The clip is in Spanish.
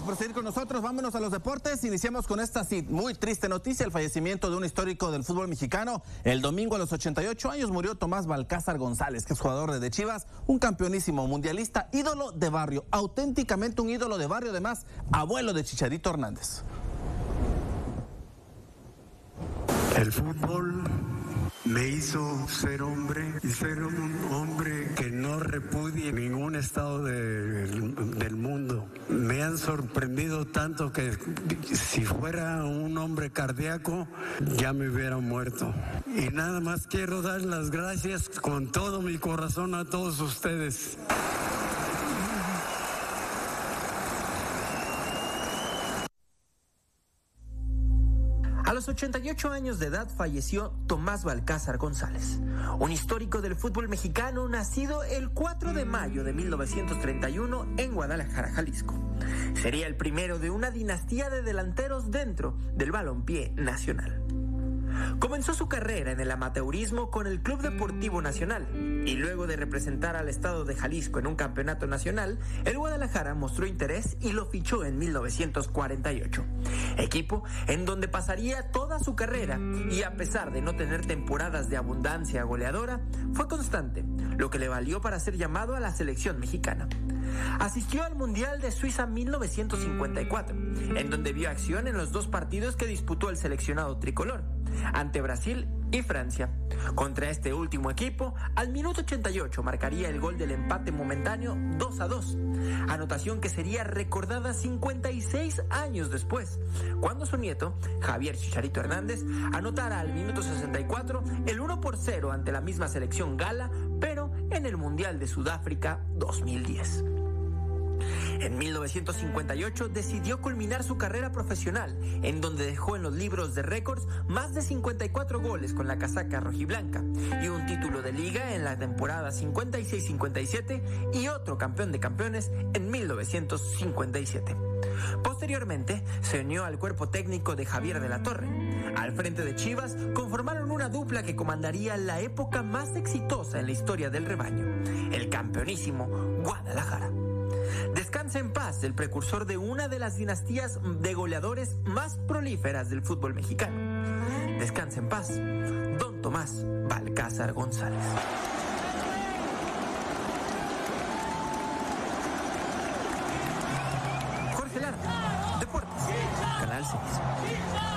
Por seguir con nosotros. Vámonos a los deportes. Iniciamos con esta muy triste noticia, el fallecimiento de un histórico del fútbol mexicano. El domingo a los 88 años murió Tomás Balcázar González, que es jugador de Chivas, un campeonísimo mundialista, ídolo de barrio, auténticamente un ídolo de barrio, además, abuelo de Chicharito Hernández. El fútbol me hizo ser hombre y ser un hombre que no repudie ningún estado del mundo. Me han sorprendido tanto que si fuera un hombre cardíaco ya me hubiera muerto. Y nada más quiero dar las gracias con todo mi corazón a todos ustedes. A los 88 años de edad falleció Tomás Balcázar González, un histórico del fútbol mexicano nacido el 4 de mayo de 1931 en Guadalajara, Jalisco. Sería el primero de una dinastía de delanteros dentro del balompié nacional. Comenzó su carrera en el amateurismo con el Club Deportivo Nacional y luego de representar al estado de Jalisco en un campeonato nacional, el Guadalajara mostró interés y lo fichó en 1948. Equipo en donde pasaría toda su carrera y a pesar de no tener temporadas de abundancia goleadora, fue constante, lo que le valió para ser llamado a la selección mexicana. Asistió al Mundial de Suiza 1954, en donde vio acción en los dos partidos que disputó el seleccionado tricolor ante Brasil y Francia. Contra este último equipo, al minuto 88 marcaría el gol del empate momentáneo 2 a 2, anotación que sería recordada 56 años después, cuando su nieto, Javier Chicharito Hernández, anotara al minuto 64 el 1 por 0 ante la misma selección gala, pero en el Mundial de Sudáfrica 2010. En 1958 decidió culminar su carrera profesional, en donde dejó en los libros de récords más de 54 goles con la casaca rojiblanca y un título de liga en la temporada 56-57 y otro campeón de campeones en 1957. Posteriormente, se unió al cuerpo técnico de Javier de la Torre. Al frente de Chivas, conformaron una dupla que comandaría la época más exitosa en la historia del rebaño, el campeonísimo Guadalajara el precursor de una de las dinastías de goleadores más prolíferas del fútbol mexicano. Descansa en paz, don Tomás Balcázar González. Jorge Lara, Deportes, Canal 6.